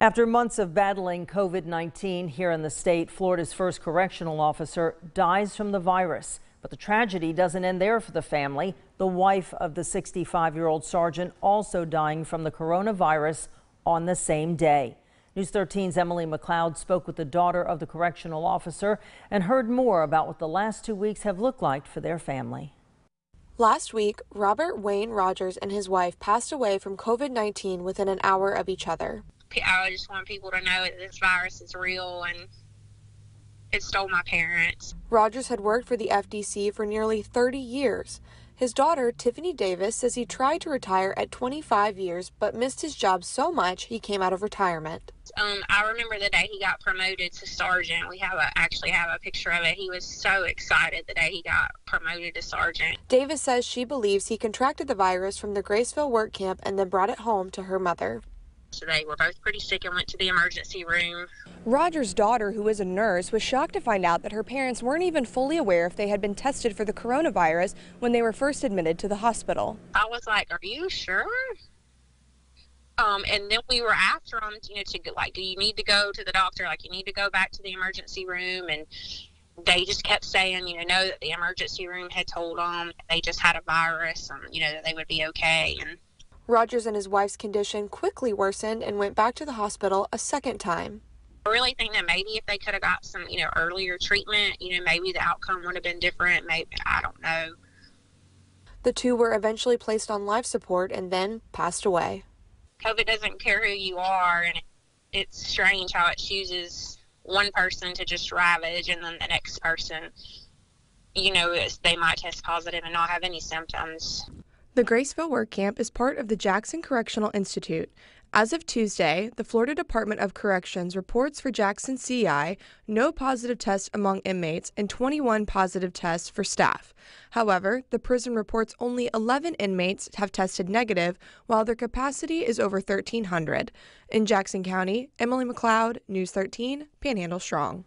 After months of battling COVID 19 here in the state, Florida's first correctional officer dies from the virus. But the tragedy doesn't end there for the family. The wife of the 65 year old sergeant also dying from the coronavirus on the same day. News 13's Emily McLeod spoke with the daughter of the correctional officer and heard more about what the last two weeks have looked like for their family. Last week, Robert Wayne Rogers and his wife passed away from COVID 19 within an hour of each other. I just want people to know that this virus is real and it stole my parents. Rogers had worked for the FDC for nearly 30 years. His daughter, Tiffany Davis, says he tried to retire at 25 years but missed his job so much he came out of retirement. Um, I remember the day he got promoted to sergeant. We have a, actually have a picture of it. He was so excited the day he got promoted to sergeant. Davis says she believes he contracted the virus from the Graceville work camp and then brought it home to her mother. So they were both pretty sick and went to the emergency room. Roger's daughter, who is a nurse, was shocked to find out that her parents weren't even fully aware if they had been tested for the coronavirus when they were first admitted to the hospital. I was like, Are you sure? Um, and then we were after them, you know, to like, do you need to go to the doctor? Like, you need to go back to the emergency room. And they just kept saying, you know, no, that the emergency room had told them they just had a virus and, you know, that they would be okay. And Rogers and his wife's condition quickly worsened and went back to the hospital a second time. I really think that maybe if they could have got some, you know, earlier treatment, you know, maybe the outcome would have been different. Maybe, I don't know. The two were eventually placed on life support and then passed away. COVID doesn't care who you are, and it's strange how it chooses one person to just ravage, and then the next person, you know, they might test positive and not have any symptoms. The Graceville Work Camp is part of the Jackson Correctional Institute. As of Tuesday, the Florida Department of Corrections reports for Jackson CI no positive tests among inmates and 21 positive tests for staff. However, the prison reports only 11 inmates have tested negative, while their capacity is over 1,300. In Jackson County, Emily McLeod, News 13, Panhandle Strong.